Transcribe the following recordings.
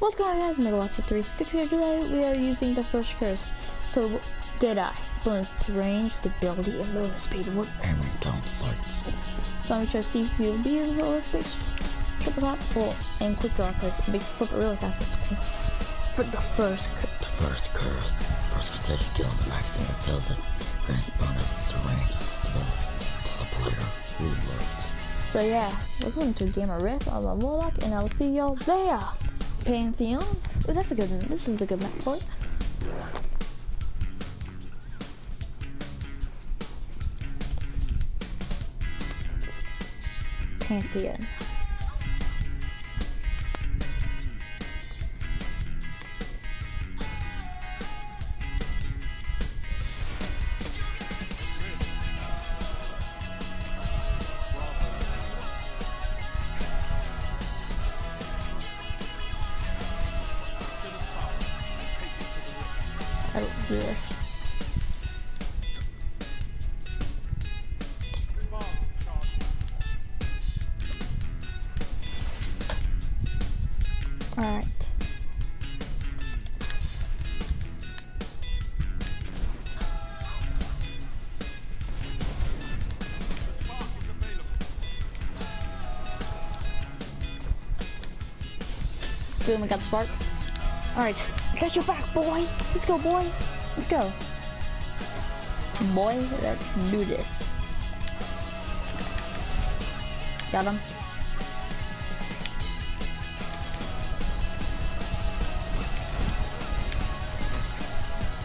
What's going on guys, Megablaster 36 here today. We are using the first curse. So, did I. Bonus to range, stability, and low speed work hammer down sights. So I'm gonna try to see if you'll be in ballistics. Triple tap, full, and quick draw because it makes flip it really fast. That's cool. For the first curse. The first curse. First percentage kill the maximum fills it. Grant bonuses to range and stability to the player who loads. So yeah, welcome to Gamer Rift on my Warlock, and I will see y'all there. Pantheon. Oh, that's a good one. This is a good map for it. Pantheon. I don't see this. Alright. Boom, we got the spark. Alright, got your back, boy! Let's go, boy! Let's go. Boy, let's do this. Got him.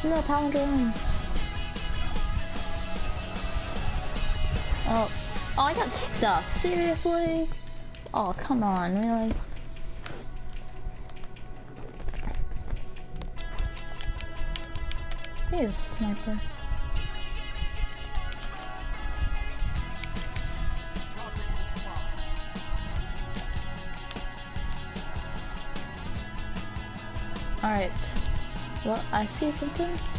No, power drone. Oh. Oh, I got stuck. Seriously? Oh, come on, really? He is sniper. Alright. Well, I see something.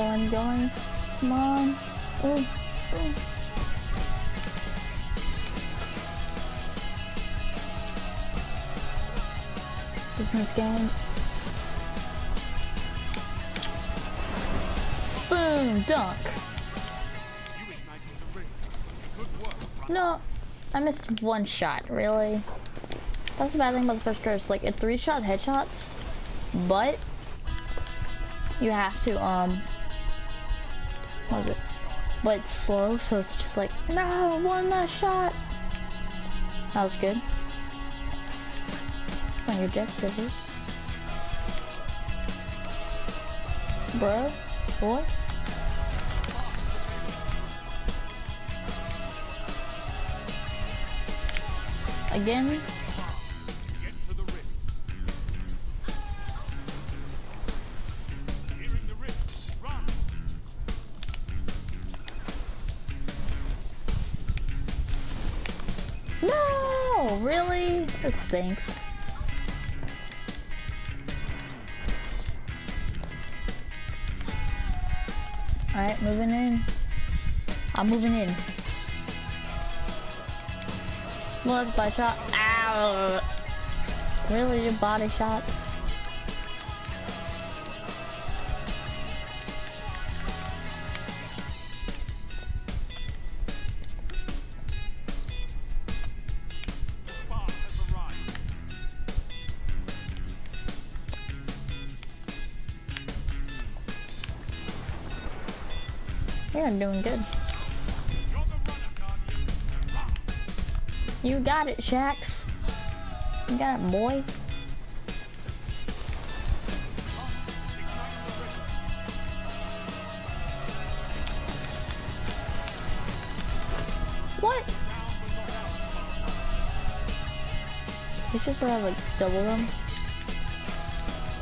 Going, going. Come on. Oh, oh. Business game. Boom, dunk. No, I missed one shot, really. That's the bad thing about the first curse. Like, it three shot headshots, but you have to, um, was it? But it's slow, so it's just like, no, one last shot. That was good. On your objective, eh? Bro, boy. Again. This stinks. Alright, moving in. I'm moving in. Well, that's by shot. Ow! Really, your body shots? You're doing good. You got it, Shax. You got it, boy. What? We used to have like double them.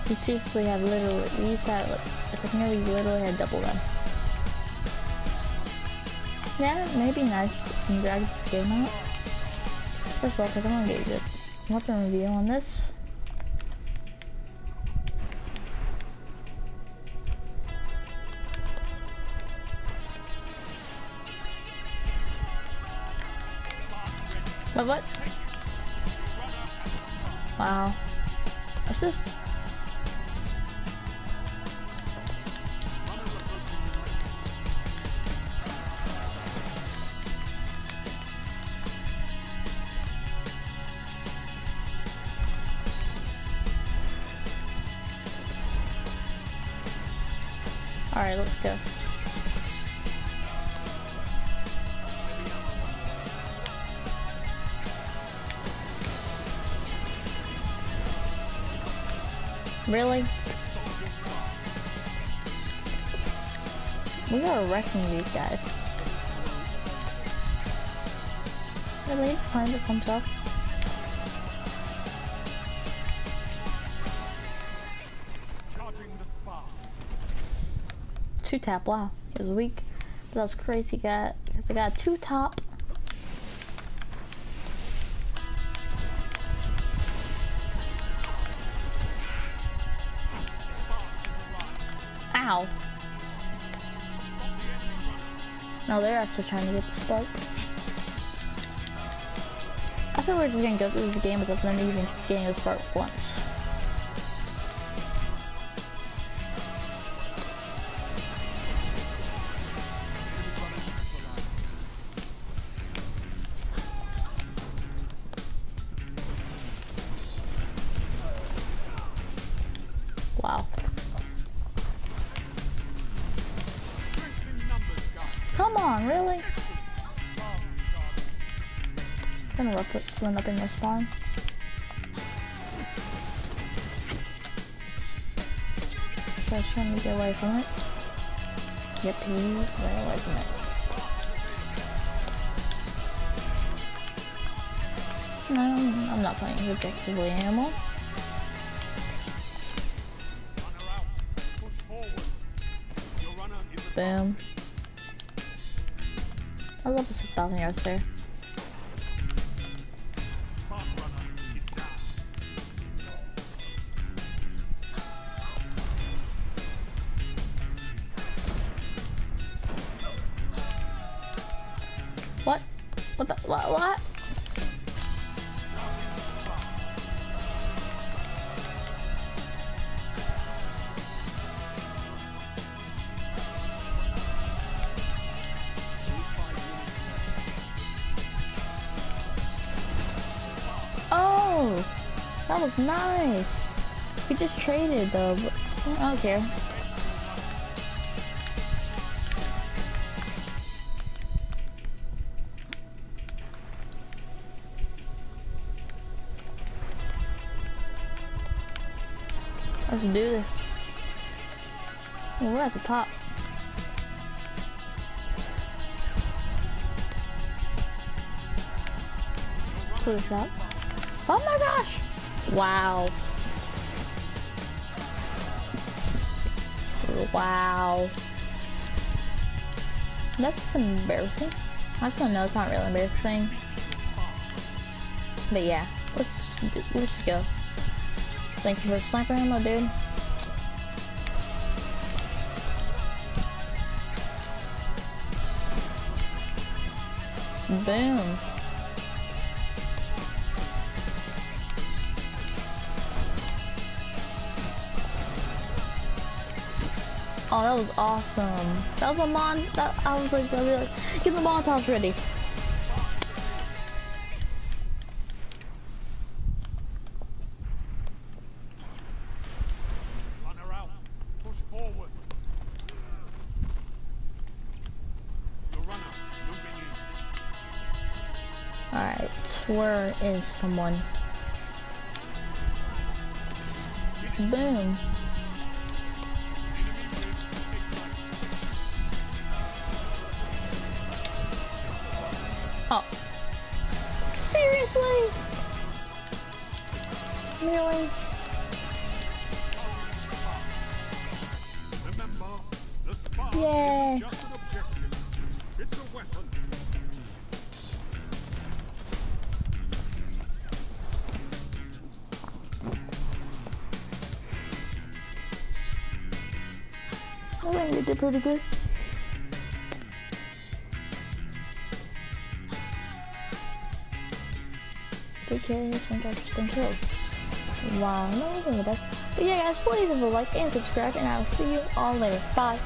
We seriously have literally, we used to have like, it's like nearly literally had double them. Yeah, maybe nice and drag do not. First of all, because I'm gonna get a weapon review on this. What, what? Wow. Assist. Alright, let's go. Really? We are wrecking these guys. Really? It's fine to come up. Two tap, wow. He was weak. But that was crazy got because I got two top. Ow. No, they're actually trying to get the spark. I thought we were just gonna go through this game without them even getting a spark once. On, really? gonna run up, run up in your spawn. Just trying to get away from it. Yep, he ran away from it. No, I'm not playing objectively anymore. Boom. I love this thousand yards there. What? What the? What? What? That was nice. We just traded though. I don't care. Let's do this. Well, we're at the top. Pull this up. Oh my gosh! Wow. Wow. That's embarrassing. Actually, no, it's not really embarrassing. But yeah, let's let's go. Thank you for sniper ammo, dude. Boom. Oh, that was awesome. That was a mon. That I was like, was like, get the Molotovs ready. Runner out. Push forward. Your runner moving. All right, where is someone? Boom. Oh. Seriously? Really? Yeah. I landed did pretty good. Three carries, one captures, ten kills. Wow, wasn't the best. But yeah, guys, please leave a like and subscribe, and I will see you all later. Bye.